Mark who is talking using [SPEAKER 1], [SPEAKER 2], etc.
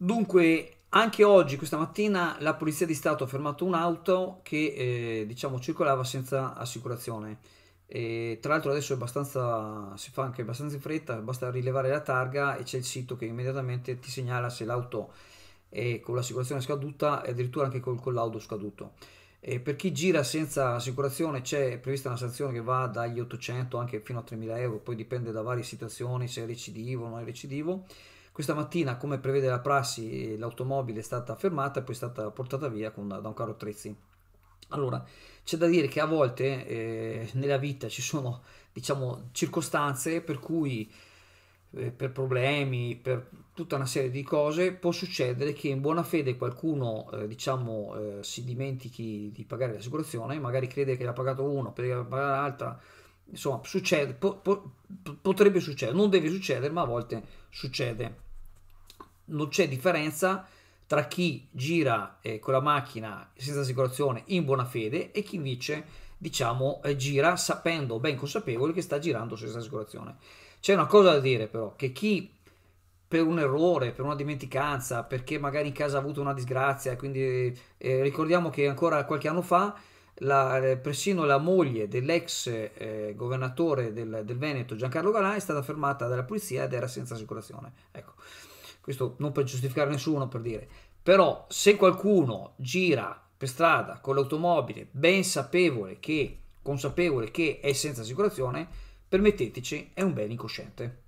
[SPEAKER 1] Dunque, anche oggi, questa mattina, la Polizia di Stato ha fermato un'auto che, eh, diciamo, circolava senza assicurazione. E, tra l'altro adesso si fa anche abbastanza in fretta, basta rilevare la targa e c'è il sito che immediatamente ti segnala se l'auto è con l'assicurazione scaduta e addirittura anche col, con l'auto scaduto. E per chi gira senza assicurazione c'è prevista una sanzione che va dagli 800 anche fino a 3.000 euro, poi dipende da varie situazioni, se è recidivo o non è recidivo. Questa mattina, come prevede la prassi, l'automobile è stata fermata e poi è stata portata via con, da un carro attrezzi. Allora, c'è da dire che a volte eh, nella vita ci sono, diciamo, circostanze per cui eh, per problemi, per tutta una serie di cose, può succedere che in buona fede qualcuno, eh, diciamo, eh, si dimentichi di pagare l'assicurazione, magari crede che l'ha pagato uno, per pagare l'altra, insomma, succede, po- po- potrebbe succedere, non deve succedere, ma a volte succede non c'è differenza tra chi gira eh, con la macchina senza assicurazione in buona fede e chi invece diciamo eh, gira sapendo ben consapevole che sta girando senza assicurazione. C'è una cosa da dire però, che chi per un errore, per una dimenticanza, perché magari in casa ha avuto una disgrazia, quindi eh, ricordiamo che ancora qualche anno fa la, eh, persino la moglie dell'ex eh, governatore del, del, Veneto Giancarlo Galà è stata fermata dalla polizia ed era senza assicurazione. Ecco questo non per giustificare nessuno, per dire, però se qualcuno gira per strada con l'automobile ben sapevole che, consapevole che è senza assicurazione, permetteteci, è un bene incosciente.